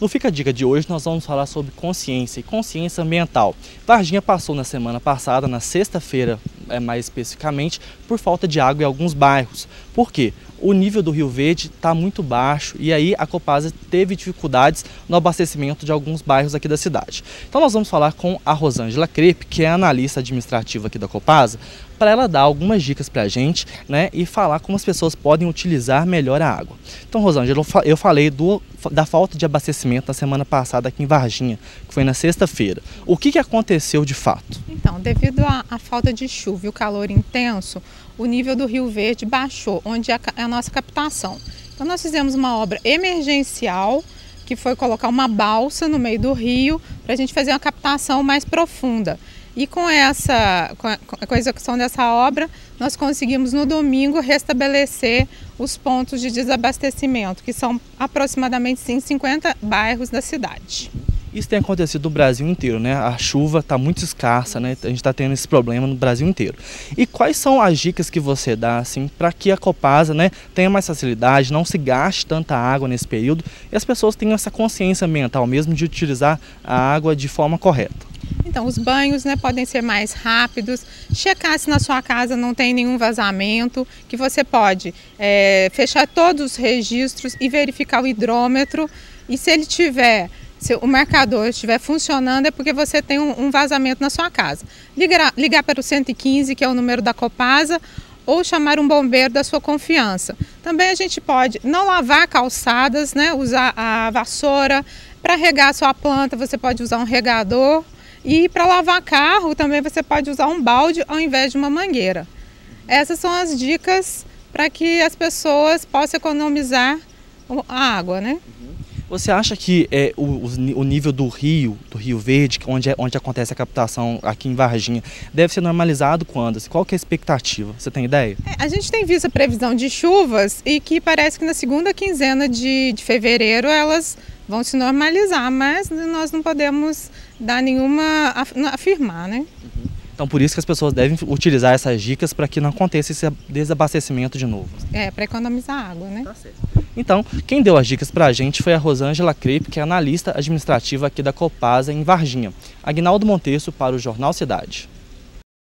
No Fica a Dica de hoje nós vamos falar sobre consciência e consciência ambiental. Varginha passou na semana passada, na sexta-feira mais especificamente, por falta de água em alguns bairros. Por quê? o nível do Rio Verde está muito baixo e aí a Copasa teve dificuldades no abastecimento de alguns bairros aqui da cidade. Então nós vamos falar com a Rosângela Crepe, que é analista administrativa aqui da Copasa, para ela dar algumas dicas para a gente né, e falar como as pessoas podem utilizar melhor a água. Então, Rosângela, eu falei do, da falta de abastecimento na semana passada aqui em Varginha, que foi na sexta-feira. O que, que aconteceu de fato? Então, devido à falta de chuva e o calor intenso, o nível do Rio Verde baixou, onde é a nossa captação. Então, nós fizemos uma obra emergencial que foi colocar uma balsa no meio do rio para a gente fazer uma captação mais profunda. E com essa com a execução dessa obra, nós conseguimos no domingo restabelecer os pontos de desabastecimento, que são aproximadamente sim, 50 bairros da cidade. Isso tem acontecido no Brasil inteiro, né? A chuva está muito escassa, né? A gente está tendo esse problema no Brasil inteiro. E quais são as dicas que você dá, assim, para que a Copasa, né, tenha mais facilidade, não se gaste tanta água nesse período e as pessoas tenham essa consciência ambiental mesmo de utilizar a água de forma correta? Então, os banhos né, podem ser mais rápidos, checar se na sua casa não tem nenhum vazamento, que você pode é, fechar todos os registros e verificar o hidrômetro. E se ele tiver, se o marcador estiver funcionando, é porque você tem um, um vazamento na sua casa. Ligar, ligar para o 115, que é o número da Copasa, ou chamar um bombeiro da sua confiança. Também a gente pode não lavar calçadas, né, usar a vassoura. Para regar a sua planta, você pode usar um regador e para lavar carro também você pode usar um balde ao invés de uma mangueira. Essas são as dicas para que as pessoas possam economizar a água, né? Você acha que é, o, o, nível do rio, do Rio Verde, onde, é, onde acontece a captação aqui em Varginha, deve ser normalizado quando? Qual que é a expectativa? Você tem ideia? É, a gente tem visto a previsão de chuvas e que parece que na segunda quinzena de, de fevereiro elas vão se normalizar, mas nós não podemos dar nenhuma afirmar, né? Então por isso que as pessoas devem utilizar essas dicas para que não aconteça esse desabastecimento de novo. É, para economizar água, né? Tá certo. Então, quem deu as dicas para a gente foi a Rosângela Crepe, que é analista administrativa aqui da Copasa em Varginha. Agnaldo Monteiro para o Jornal Cidade.